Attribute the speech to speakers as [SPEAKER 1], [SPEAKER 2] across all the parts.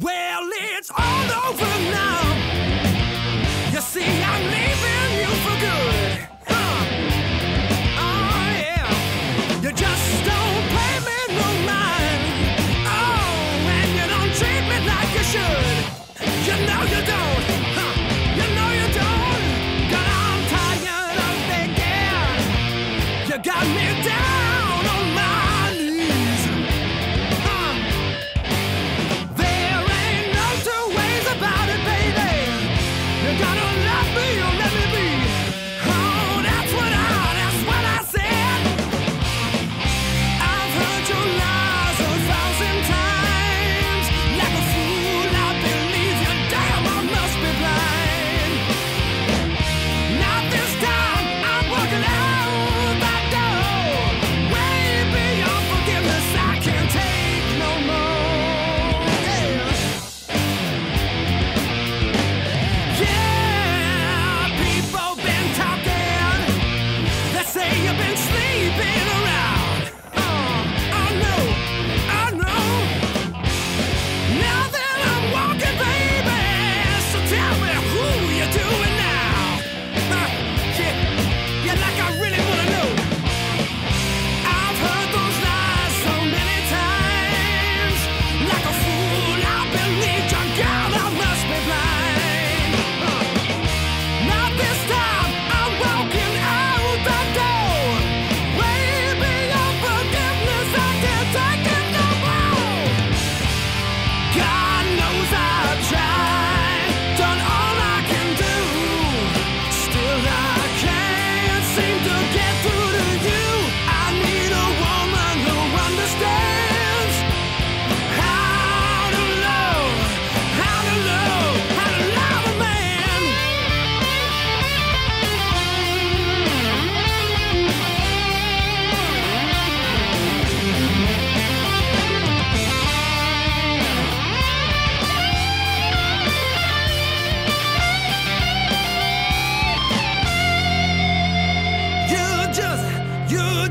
[SPEAKER 1] Well, it's all over now. You see, I'm leaving.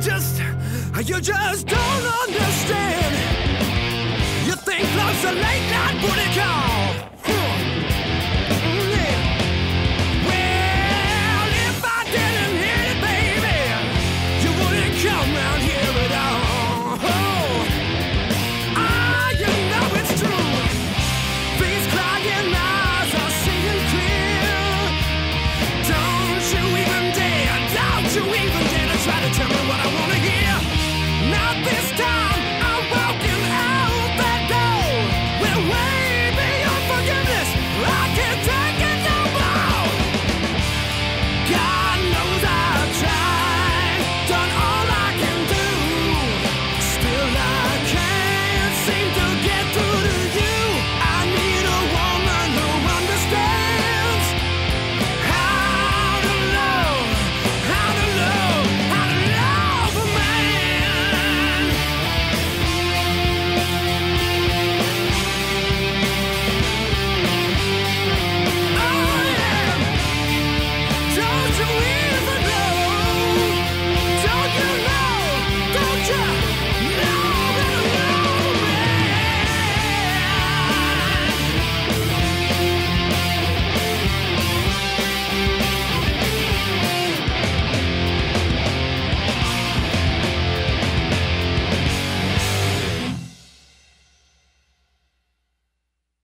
[SPEAKER 1] just, you just don't understand. You think love's a late night booty call. Try to tell me what I wanna hear. Not this